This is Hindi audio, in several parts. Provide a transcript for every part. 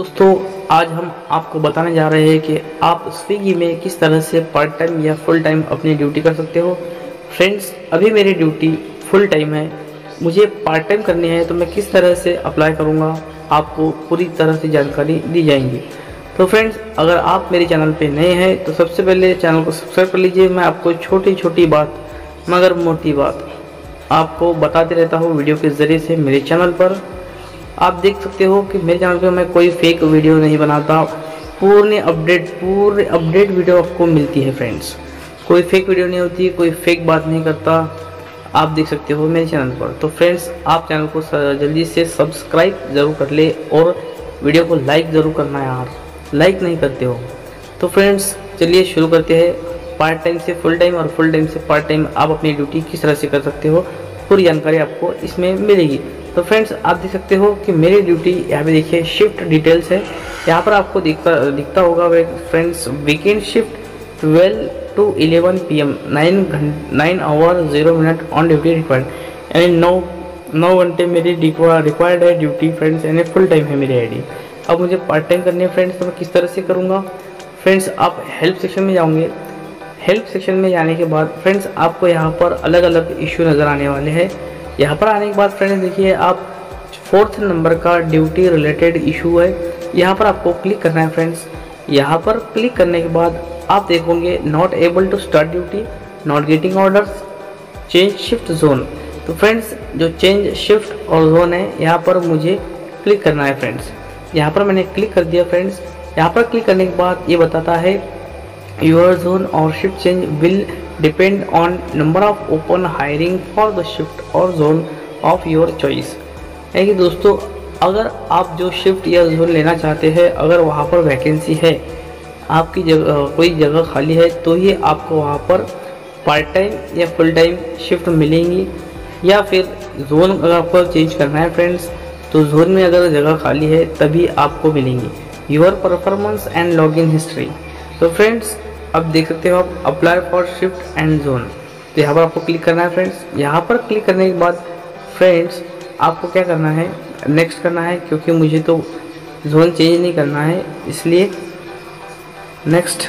दोस्तों, आज हम आपको बताने जा रहे हैं कि आप स्विगी में किस तरह से पार्ट टाइम या फुल टाइम अपनी ड्यूटी कर सकते हो। फ्रेंड्स अभी मेरी ड्यूटी फुल टाइम है। मुझे पार्ट टाइम करनी है तो मैं किस तरह से अप्लाई करूँगा, आपको पूरी तरह से जानकारी दी जाएँगी। तो फ्रेंड्स अगर आप मेरे चैनल पे नए हैं तो सबसे पहले चैनल को सब्सक्राइब कर लीजिए। मैं आपको छोटी छोटी बात मगर मोटी बात आपको बताते रहता हूँ वीडियो के ज़रिए से मेरे चैनल पर। आप देख सकते हो कि मेरे चैनल पे मैं कोई फेक वीडियो नहीं बनाता। पूर्ण अपडेट पूरे अपडेट वीडियो आपको मिलती है फ्रेंड्स कोई फेक वीडियो नहीं होती, कोई फेक बात नहीं करता। आप देख सकते हो मेरे चैनल पर। तो फ्रेंड्स आप चैनल को जल्दी से सब्सक्राइब ज़रूर कर ले और वीडियो को लाइक ज़रूर करना यार। लाइक नहीं करते हो। तो फ्रेंड्स चलिए शुरू करते हैं। पार्ट टाइम से फुल टाइम और फुल टाइम से पार्ट टाइम आप अपनी ड्यूटी किस तरह से कर सकते हो? पूरी जानकारी आपको इसमें मिलेगी। तो फ्रेंड्स आप देख सकते हो कि मेरी ड्यूटी यहाँ पे देखिए शिफ्ट डिटेल्स है। यहाँ पर आपको दिखता दिखता होगा वे friends weekend shift 12 to 11 PM 9 nine hour zero minute on duty required यानी नौ नौ घंटे मेरी रिक्वायर्ड है ड्यूटी फ्रेंड्स यानी फुल टाइम है मेरी आईडी अब मुझे पार्ट टाइम करनी है फ्रेंड्स तो मैं किस तरह से करूँगा? फ्रेंड्स आप हेल्प सेक्शन में जाओगे। हेल्प सेक्शन में जाने के बाद फ्रेंड्स आपको यहाँ पर अलग अलग इश्यू नज़र आने वाले हैं। यहाँ पर आने के बाद फ्रेंड्स देखिए, आप फोर्थ नंबर का ड्यूटी रिलेटेड इशू है। यहाँ पर आपको क्लिक करना है फ्रेंड्स यहाँ पर क्लिक करने के बाद आप देखोगे not able to start duty not getting orders change shift zone तो फ्रेंड्स जो चेंज शिफ्ट और जोन है, यहाँ पर मुझे क्लिक करना है फ्रेंड्स यहाँ पर मैंने क्लिक कर दिया फ्रेंड्स यहाँ पर क्लिक करने के बाद ये बताता है योर जोन और shift change will depend on number of open hiring for the shift और जोन ऑफ़ योर चॉइस है कि दोस्तों, अगर आप जो शिफ्ट या जोन लेना चाहते हैं, अगर वहाँ पर वैकेंसी है, आपकी जगह कोई जगह खाली है तो ही आपको वहाँ पर पार्ट टाइम या फुल टाइम शिफ्ट मिलेंगी। या फिर जोन अगर आपको चेंज करना है फ्रेंड्स तो जोन में अगर जगह खाली है, तभी आपको मिलेंगी। Your performance and log in history तो फ्रेंड्स अब देख सकते हो आप apply for shift and zone तो यहाँ पर आपको क्लिक करना है फ्रेंड्स यहाँ पर क्लिक करने के बाद फ्रेंड्स आपको क्या करना है? नेक्स्ट करना है, क्योंकि मुझे तो जोन चेंज नहीं करना है, इसलिए नेक्स्ट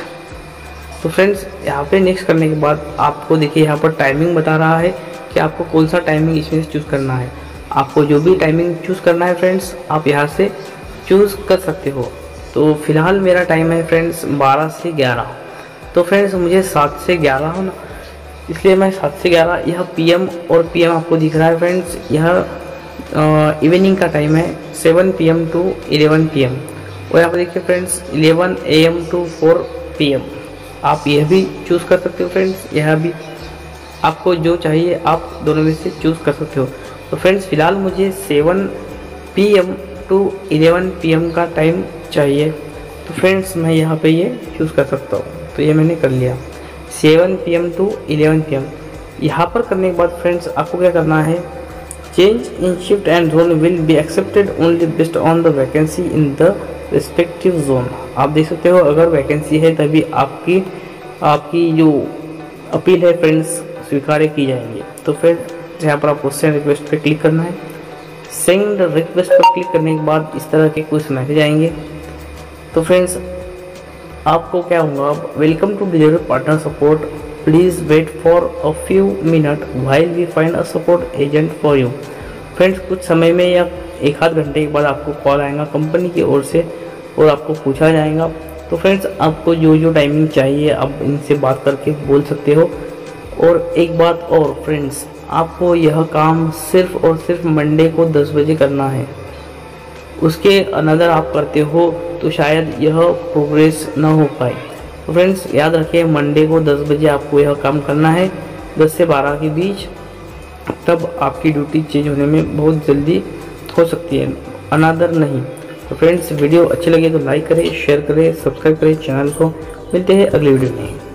तो फ्रेंड्स यहाँ पे नेक्स्ट करने के बाद आपको देखिए यहाँ पर टाइमिंग बता रहा है कि आपको कौन सा टाइमिंग इसमें से चूज़ करना है. आपको जो भी टाइमिंग चूज़ करना है फ्रेंड्स आप यहाँ से चूज़ कर सकते हो. तो फ़िलहाल मेरा टाइम है फ्रेंड्स 12 से 11 तो फ्रेंड्स मुझे सात से 11 हो ना इसलिए मैं सात से 11 यह पीएम और पीएम आपको दिख रहा है फ्रेंड्स यह इवनिंग का टाइम है 7 पीएम टू 11 पीएम और यहाँ पर देखिए फ्रेंड्स 11 एएम टू 4 पीएम आप यह भी चूज़ कर सकते हो फ्रेंड्स यह भी आपको जो चाहिए, आप दोनों में से चूज़ कर सकते हो। तो फ्रेंड्स फ़िलहाल मुझे 7 पीएम टू 11 पीएम का टाइम चाहिए। तो फ्रेंड्स मैं यहाँ पे ये चूज़ कर सकता हूँ। तो ये मैंने कर लिया। 7 पीएम टू इलेवन 11 पीएम यहाँ पर करने के बाद फ्रेंड्स आपको क्या करना है? Change in shift and zone will be accepted only based on the vacancy in the respective zone आप देख सकते हो, अगर वैकेंसी है, तभी आपकी आपकी जो अपील है फ्रेंड्स स्वीकार की जाएँगी। तो फिर यहाँ पर आपको सेंड रिक्वेस्ट पर क्लिक करना है। सेंड रिक्वेस्ट पर क्लिक करने के बाद इस तरह के कुछ मैसेज आएँगे। तो फ्रेंड्स आपको क्या होगा welcome to delivery partner support please wait for a few minute while we find a support agent for you friends कुछ समय में या एक आध घंटे के बाद आपको कॉल आएगा कंपनी की ओर से और आपको पूछा जाएगा। तो फ्रेंड्स आपको जो जो टाइमिंग चाहिए, आप इनसे बात करके बोल सकते हो। और एक बात और फ्रेंड्स आपको यह काम सिर्फ़ और सिर्फ़ मंडे को 10 बजे करना है। उसके अनदर आप करते हो तो शायद यह प्रोग्रेस ना हो पाए। तो फ्रेंड्स याद रखिए मंडे को 10 बजे आपको यह काम करना है। 10 से 12 के बीच तब आपकी ड्यूटी चेंज होने में बहुत जल्दी हो सकती है, अनादर नहीं। तो फ्रेंड्स वीडियो अच्छी लगे तो लाइक करें शेयर करें सब्सक्राइब करें चैनल को। मिलते हैं अगले वीडियो में।